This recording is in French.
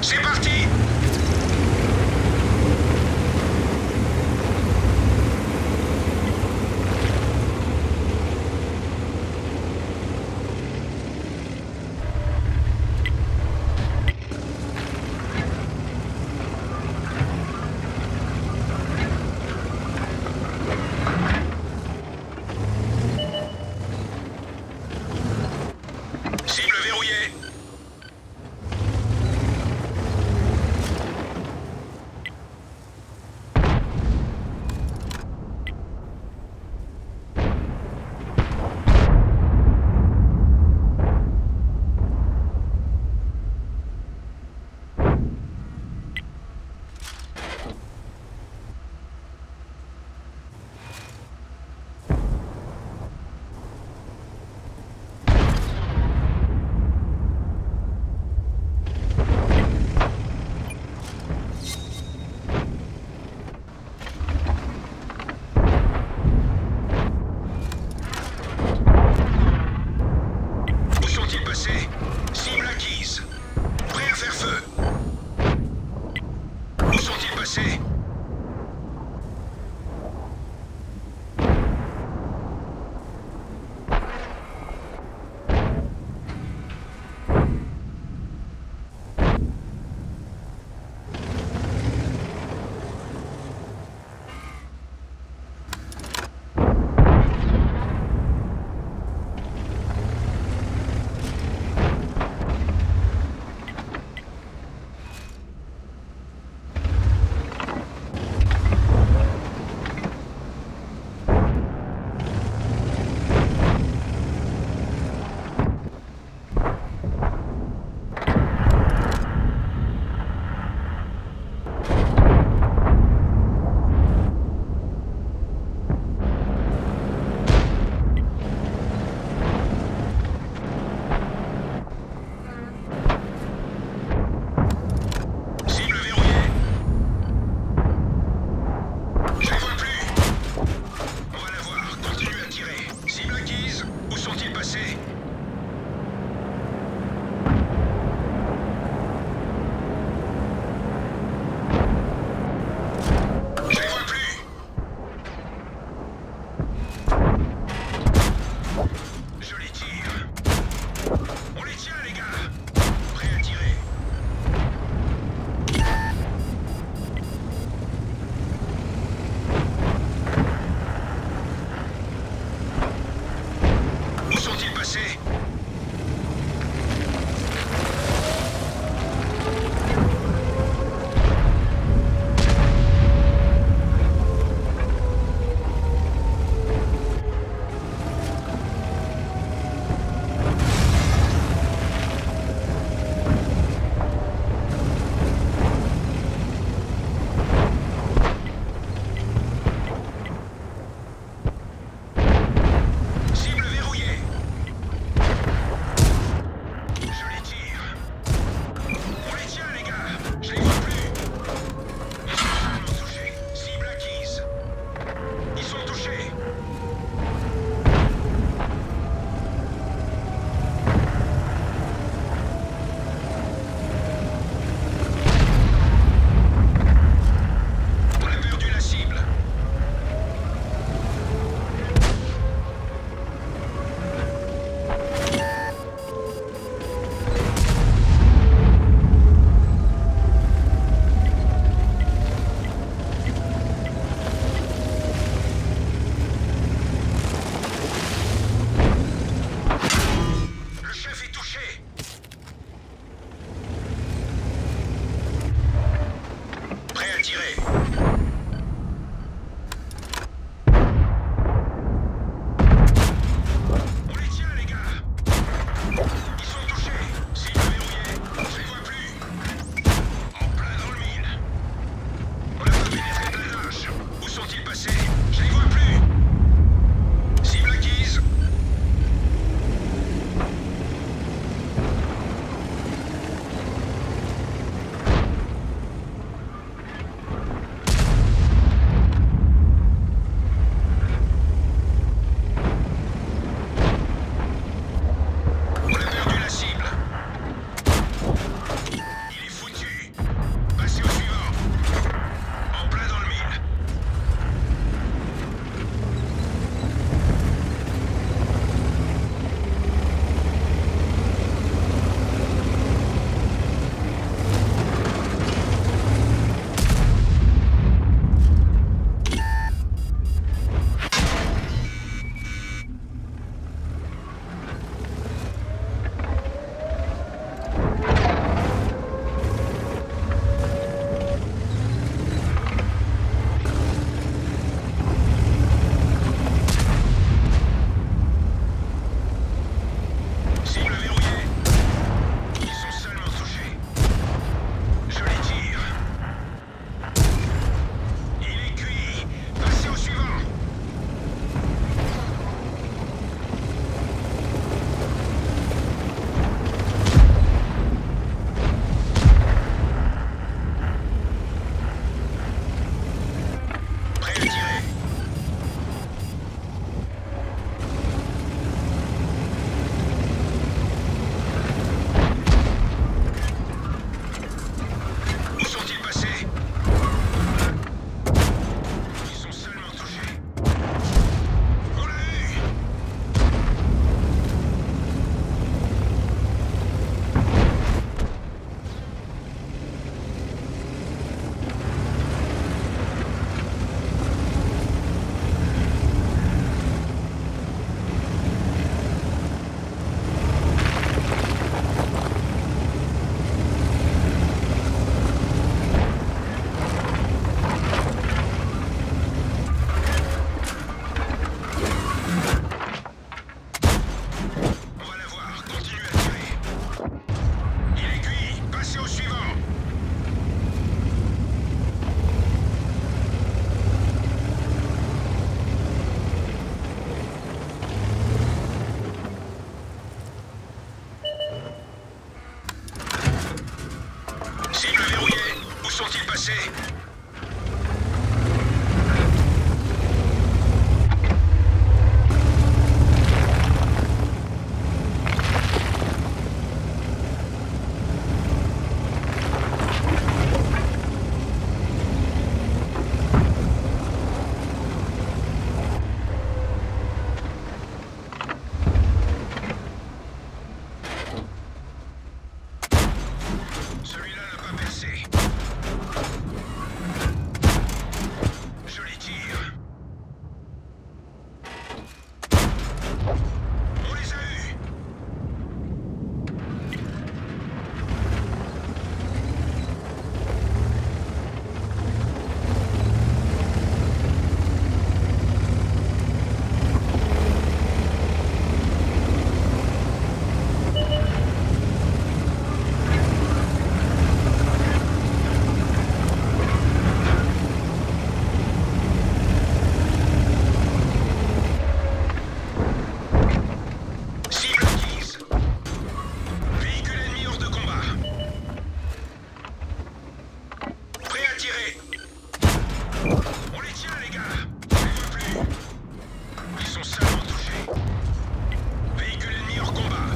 C'est parti shape. On les tient, les gars. On les plus. Ils sont seulement touchés. Véhicule ennemi hors combat.